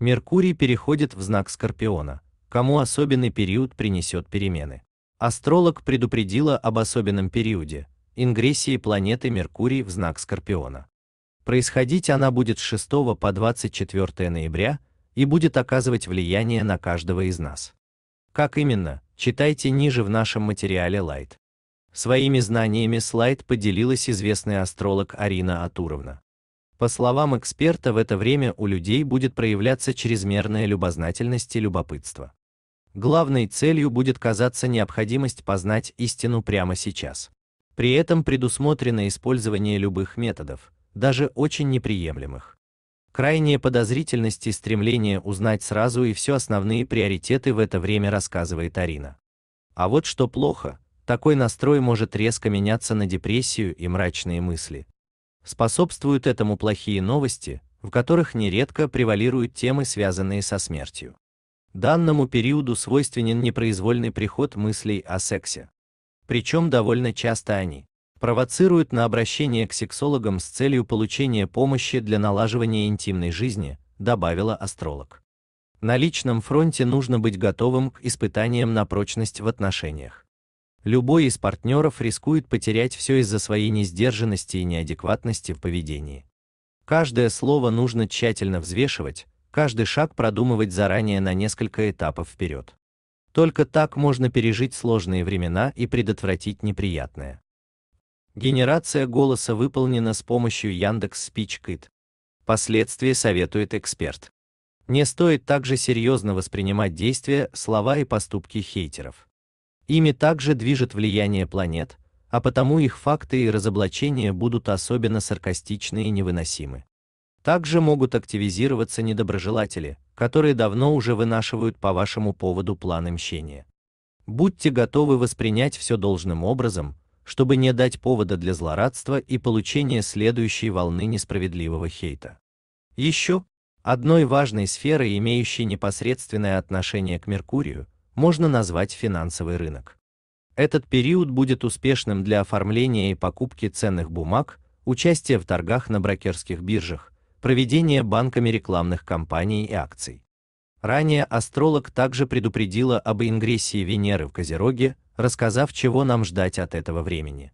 Меркурий переходит в знак Скорпиона, кому особенный период принесет перемены. Астролог предупредила об особенном периоде ингрессии планеты Меркурий в знак Скорпиона. Происходить она будет с 6 по 24 ноября и будет оказывать влияние на каждого из нас. Как именно, читайте ниже в нашем материале Light. Своими знаниями слайд поделилась известный астролог Арина Атуровна. По словам эксперта, в это время у людей будет проявляться чрезмерная любознательность и любопытство. Главной целью будет казаться необходимость познать истину прямо сейчас. При этом предусмотрено использование любых методов, даже очень неприемлемых. Крайняя подозрительность и стремление узнать сразу и все основные приоритеты в это время рассказывает Арина. А вот что плохо, такой настрой может резко меняться на депрессию и мрачные мысли, Способствуют этому плохие новости, в которых нередко превалируют темы, связанные со смертью. Данному периоду свойственен непроизвольный приход мыслей о сексе. Причем довольно часто они провоцируют на обращение к сексологам с целью получения помощи для налаживания интимной жизни, добавила астролог. На личном фронте нужно быть готовым к испытаниям на прочность в отношениях. Любой из партнеров рискует потерять все из-за своей несдержанности и неадекватности в поведении. Каждое слово нужно тщательно взвешивать, каждый шаг продумывать заранее на несколько этапов вперед. Только так можно пережить сложные времена и предотвратить неприятное. Генерация голоса выполнена с помощью Яндекс SpeechKit. Последствия советует эксперт. Не стоит также серьезно воспринимать действия, слова и поступки хейтеров. Ими также движет влияние планет, а потому их факты и разоблачения будут особенно саркастичны и невыносимы. Также могут активизироваться недоброжелатели, которые давно уже вынашивают по вашему поводу планы мщения. Будьте готовы воспринять все должным образом, чтобы не дать повода для злорадства и получения следующей волны несправедливого хейта. Еще одной важной сферой, имеющей непосредственное отношение к Меркурию, можно назвать финансовый рынок. Этот период будет успешным для оформления и покупки ценных бумаг, участия в торгах на брокерских биржах, проведения банками рекламных кампаний и акций. Ранее астролог также предупредила об ингрессии Венеры в Козероге, рассказав, чего нам ждать от этого времени.